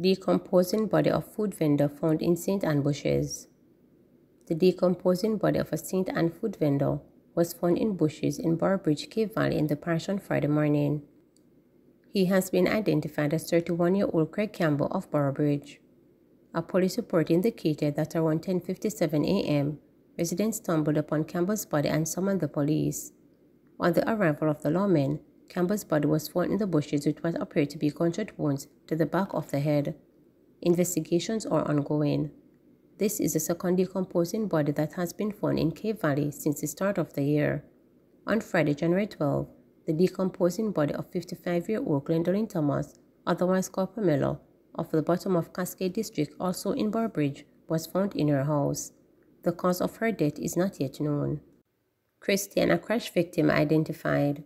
Decomposing body of food vendor found in St. Ann bushes. The decomposing body of a St. Ann food vendor was found in bushes in Boroughbridge Cave Valley in the parish on Friday morning. He has been identified as 31-year-old Craig Campbell of Boroughbridge. A police report indicated that around 10.57 a.m., residents stumbled upon Campbell's body and summoned the police. On the arrival of the lawmen, Campbell's body was found in the bushes with what appeared to be gunshot wounds to the back of the head. Investigations are ongoing. This is the second decomposing body that has been found in Cave Valley since the start of the year. On Friday, January 12, the decomposing body of 55-year-old Gwendolyn Thomas, otherwise called Pamela, of the bottom of Cascade District, also in Boroughbridge, was found in her house. The cause of her death is not yet known. Christiana crash victim identified.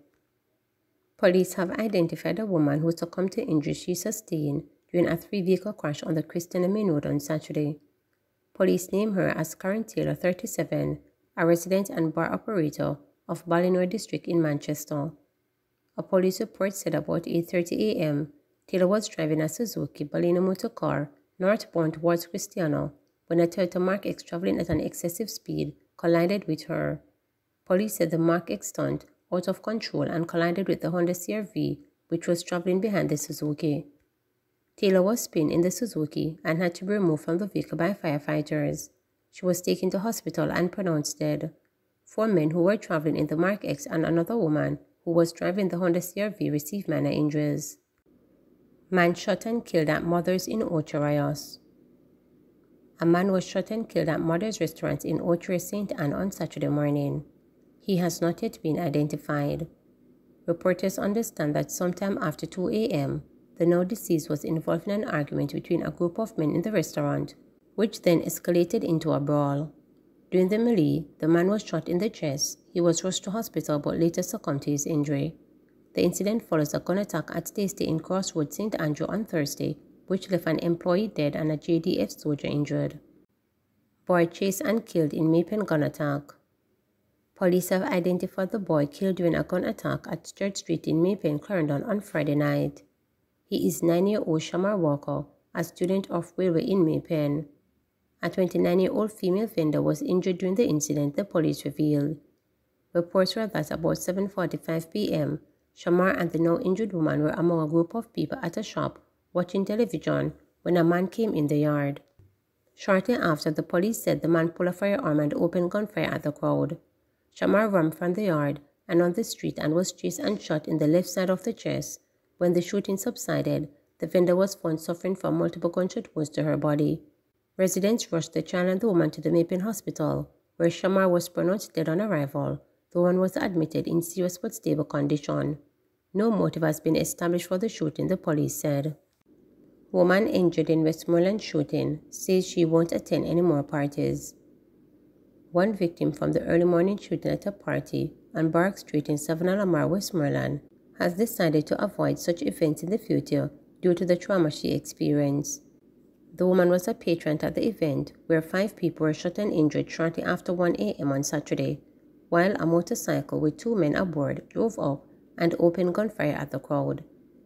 Police have identified a woman who succumbed to injuries she sustained during a three-vehicle crash on the Christiana Main Road on Saturday. Police name her as Karen Taylor, 37, a resident and bar operator of Ballymore District in Manchester. A police report said about 8.30 a.m., Taylor was driving a Suzuki Baleno motor car northbound towards Christiana when a Toyota Mark X traveling at an excessive speed collided with her. Police said the Mark X turned out of control and collided with the Honda CRV, which was traveling behind the Suzuki. Taylor was pinned in the Suzuki and had to be removed from the vehicle by firefighters. She was taken to hospital and pronounced dead. Four men who were traveling in the Mark X and another woman who was driving the Honda CRV received minor injuries. Man shot and killed at Mother's in Ocho. A man was shot and killed at Mother's restaurant in Ocho St. Ann on Saturday morning. He has not yet been identified. Reporters understand that sometime after 2 a.m., the now deceased was involved in an argument between a group of men in the restaurant, which then escalated into a brawl. During the melee, the man was shot in the chest. He was rushed to hospital but later succumbed to his injury. The incident follows a gun attack at Tastee in Crossroads St. Andrew on Thursday, which left an employee dead and a JDF soldier injured. Boy chased and killed in May Pen gun attack. Police have identified the boy killed during a gun attack at Church Street in May Pen, Clarendon on Friday night. He is 9-year-old Shamar Walker, a student of railway in May Pen. A 29-year-old female vendor was injured during the incident, the police revealed. Reports were that about 7.45 p.m., Shamar and the now injured woman were among a group of people at a shop watching television when a man came in the yard. Shortly after, the police said the man pulled a firearm and opened gunfire at the crowd. Shamar ran from the yard and on the street and was chased and shot in the left side of the chest. When the shooting subsided, the vendor was found suffering from multiple gunshot wounds to her body. Residents rushed the child and the woman to the May Pen Hospital, where Shamar was pronounced dead on arrival. The woman was admitted in serious but stable condition. No motive has been established for the shooting, the police said. Woman injured in Westmoreland shooting says she won't attend any more parties. One victim from the early morning shooting at a party on Barrack Street in Savanna-la-Mar, Westmoreland, has decided to avoid such events in the future due to the trauma she experienced. The woman was a patron at the event where five people were shot and injured shortly after 1 a.m. on Saturday, while a motorcycle with two men aboard drove up and opened gunfire at the crowd.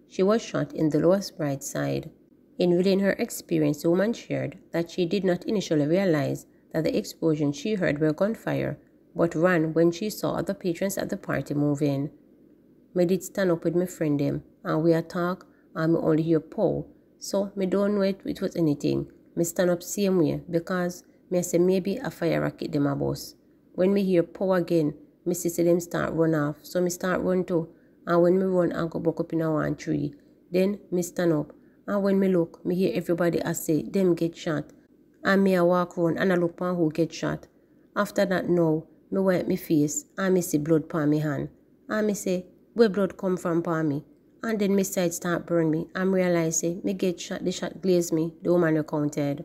She was shot in the lower right side. In relaying her experience, the woman shared that she did not initially realize that the explosions she heard were gunfire, but ran when she saw other patrons at the party move in. Me did stand up with my friend them, and we talk, and me only hear pow. So me don't know it, it was anything. Me stand up same way, because me say maybe a fire rocket them a bus. When me hear pow again, me see them start run off, so me start run too and when me run and go back up in a one tree, then me stand up. And when me look, me hear everybody a say, them get shot. And me a walk round and I look on who get shot. After that now, me wipe me face and me see blood pon me hand. And me say, where blood come from pon me? And then me side start burn me and realize say, me get shot, the shot glaze me, the woman recounted.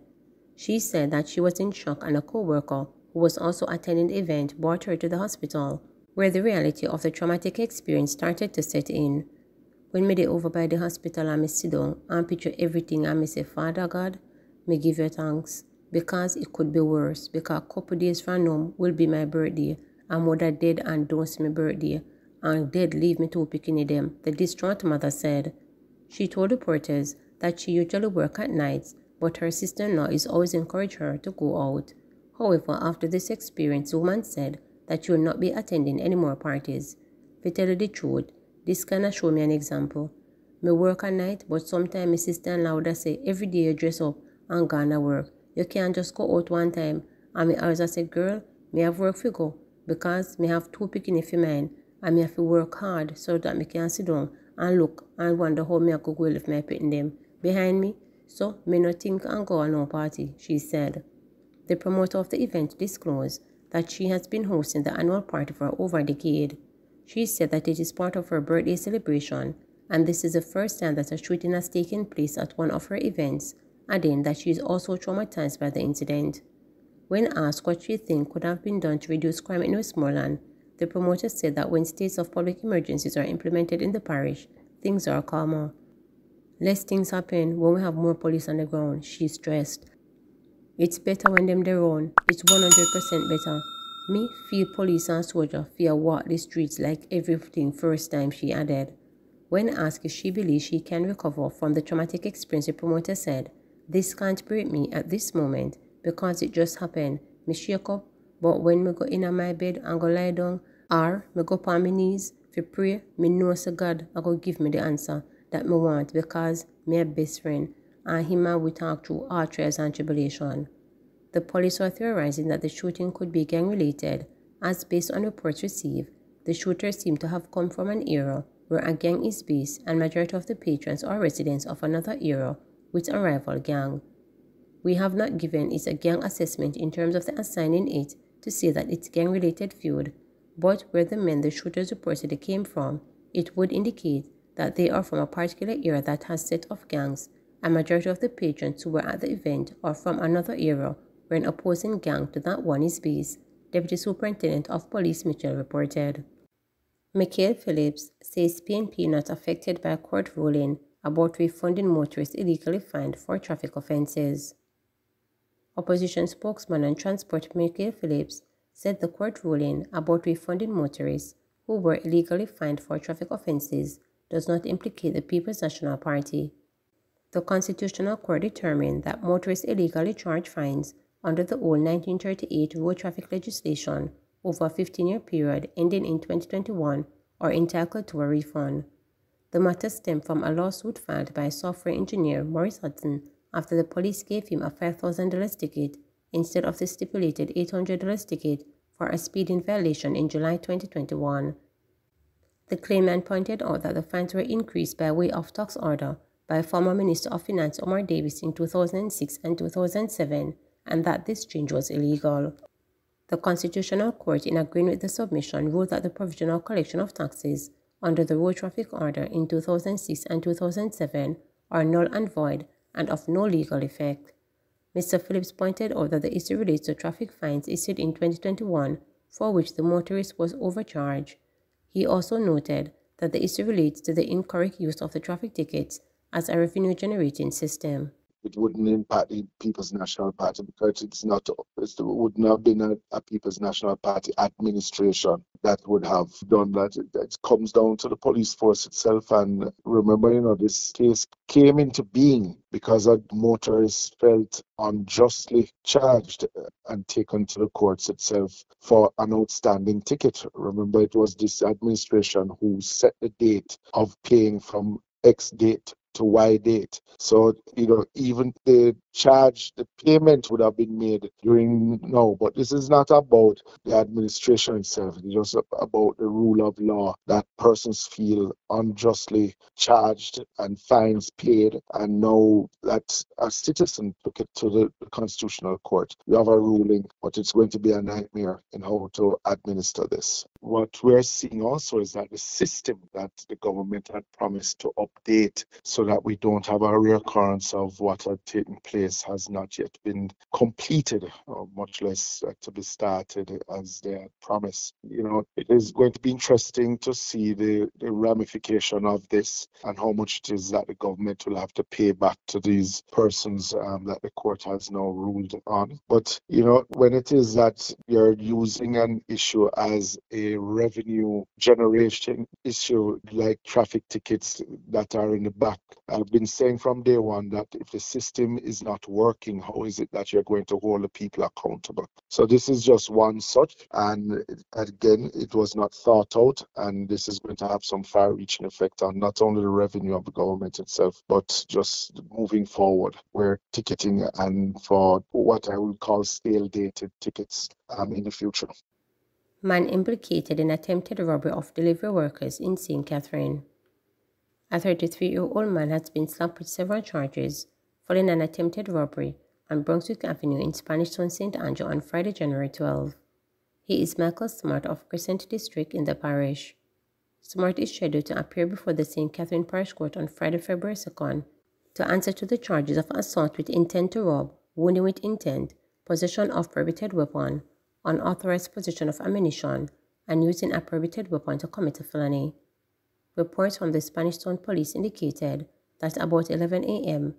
She said that she was in shock and a co-worker who was also attending the event brought her to the hospital where the reality of the traumatic experience started to set in. When me dey over by the hospital and me sit down and picture everything and me say, Father God, me give you thanks because it could be worse because a couple days from now will be my birthday and mother dead and don't see my birthday and dead leave me two picking them, the distraught mother said. She told reporters that she usually work at nights, but her sister-in-law is always encourage her to go out. However, after this experience, the woman said that will not be attending any more parties. To tell you the truth, this kinda show me an example. Me work at night, but sometimes my sister-in-law say, every day you dress up and go to work. You can't just go out one time. And me always say, girl, me have work for go because me have two picking if mine and me have to work hard so that me can sit down and look and wonder how me I could go if my putting them behind me. So me not think and go on no party, she said. The promoter of the event disclosed that she has been hosting the annual party for over a decade. She said that it is part of her birthday celebration and this is the first time that a shooting has taken place at one of her events, adding that she is also traumatized by the incident. When asked what she thinks could have been done to reduce crime in Westmoreland, the promoter said that when states of public emergencies are implemented in the parish, things are calmer. Less things happen when we have more police on the ground, she stressed. It's better when them they're on. It's 100% better. Me feel police and soldier fear walk the streets like everything first time, she added. When asked if she believes she can recover from the traumatic experience, the promoter said, This can't break me at this moment because it just happened. Me shake up, but when me go in my bed and go lie down, or me go on my knees to pray, me know so God I go give me the answer that me want because me a best friend Uh, and him and we talk through trials and tribulation. The police are theorizing that the shooting could be gang related, as based on reports received, the shooters seem to have come from an era where a gang is based and majority of the patrons are residents of another era with a rival gang. We have not given it a gang assessment in terms of the assigning it to say that it's gang-related feud, but where the men the shooters reportedly came from, it would indicate that they are from a particular era that has set of gangs, and majority of the patrons who were at the event are from another era where an opposing gang to that one is based, Deputy Superintendent of Police Mitchell reported. Mikael Phillips says PNP not affected by a court ruling about refunding motorists illegally fined for traffic offences. Opposition spokesman and transport Mikael Phillips said the court ruling about refunding motorists who were illegally fined for traffic offences does not implicate the People's National Party. The Constitutional Court determined that motorists illegally charged fines under the old 1938 road traffic legislation over a 15-year period ending in 2021 are entitled to a refund. The matter stemmed from a lawsuit filed by software engineer Maurice Hudson after the police gave him a $5,000 ticket instead of the stipulated $800 ticket for a speeding violation in July 2021. The claimant pointed out that the fines were increased by way of tax order by former Minister of Finance Omar Davies in 2006 and 2007 and that this change was illegal. The Constitutional Court, in agreeing with the submission, ruled that the provisional collection of taxes under the Road Traffic Order in 2006 and 2007 are null and void and of no legal effect. Mr. Phillips pointed out that the issue relates to traffic fines issued in 2021 for which the motorist was overcharged. He also noted that the issue relates to the incorrect use of the traffic tickets as a revenue generating system it wouldn't impact the People's National Party because it's not, it wouldn't have been a, a, People's National Party administration that would have done that. It, it, comes down to the police force itself. And remember, you know, this case came into being because a motorist felt unjustly charged and taken to the courts itself for an outstanding ticket. Remember, it was this administration who set the date of paying from X date to Y date. So, you know, even the charge, the payment would have been made during now. But this is not about the administration itself. It's just about the rule of law that persons feel unjustly charged and fines paid. And now that a citizen took it to the Constitutional Court, we have a ruling, but it's going to be a nightmare in how to administer this. What we're seeing also is that the system that the government had promised to update so that we don't have a reoccurrence of what had taken place has not yet been completed, or much less uh, to be started as they had promised. You know, it is going to be interesting to see the, the ramification of this and how much it is that the government will have to pay back to these persons um, that the court has now ruled on. But, you know, when it is that you're using an issue as a revenue generation issue like traffic tickets that are in the back, I've been saying from day one that if the system is not working, how is it that you're going to hold the people accountable? So this is just one such, and again, it was not thought out, and this is going to have some far-reaching effect on not only the revenue of the government itself, but just moving forward, where ticketing and for what I would call stale-dated tickets um, in the future. Man implicated in attempted robbery of delivery workers in St. Catherine. A 33-year-old man has been slapped with several charges following an attempted robbery on Brunswick Avenue in Spanish Town, St. Andrew on Friday, January 12. He is Michael Smart of Crescent District in the parish. Smart is scheduled to appear before the St. Catherine Parish Court on Friday, February 2nd to answer to the charges of assault with intent to rob, wounding with intent, possession of prohibited weapon, unauthorized possession of ammunition, and using a prohibited weapon to commit a felony. Reports from the Spanish Town Police indicated that about 11 a.m.,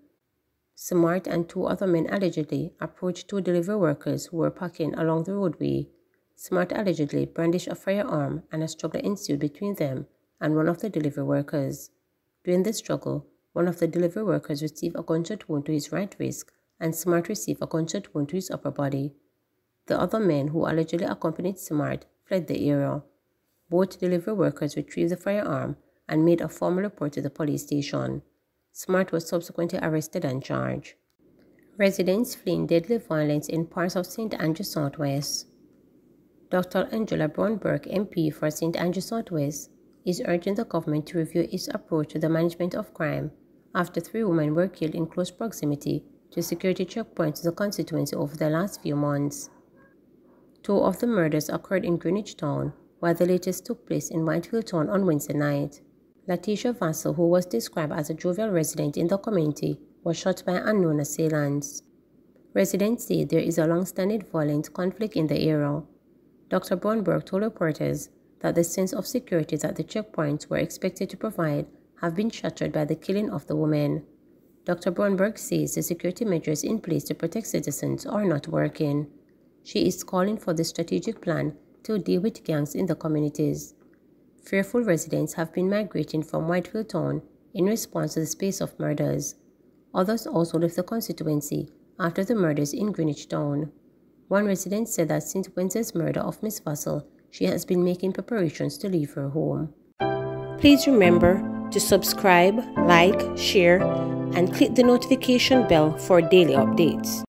Smart and two other men allegedly approached two delivery workers who were parking along the roadway. Smart allegedly brandished a firearm and a struggle ensued between them and one of the delivery workers. During the struggle, one of the delivery workers received a gunshot wound to his right wrist and Smart received a gunshot wound to his upper body. The other men who allegedly accompanied Smart fled the area. Both delivery workers retrieved the firearm and made a formal report to the police station. Smart was subsequently arrested and charged. Residents fleeing deadly violence in parts of St. Andrew Southwest. Dr. Angela Brown-Burke, MP for St. Andrew Southwest, is urging the government to review its approach to the management of crime after three women were killed in close proximity to security checkpoints in the constituency over the last few months. Two of the murders occurred in Greenwich Town, while the latest took place in Whitefield Town on Wednesday night. Letitia Vassell, who was described as a jovial resident in the community, was shot by unknown assailants. Residents say there is a long-standing violent conflict in the area. Dr. Brown-Burke told reporters that the sense of security that the checkpoints were expected to provide have been shattered by the killing of the woman. Dr. Brown-Burke says the security measures in place to protect citizens are not working. She is calling for the strategic plan to deal with gangs in the communities fearful residents have been migrating from Whitefield Town in response to the space of murders. Others also left the constituency after the murders in Greenwich Town. One resident said that since Wednesday's murder of Miss Vassell, she has been making preparations to leave her home. Please remember to subscribe, like, share, and click the notification bell for daily updates.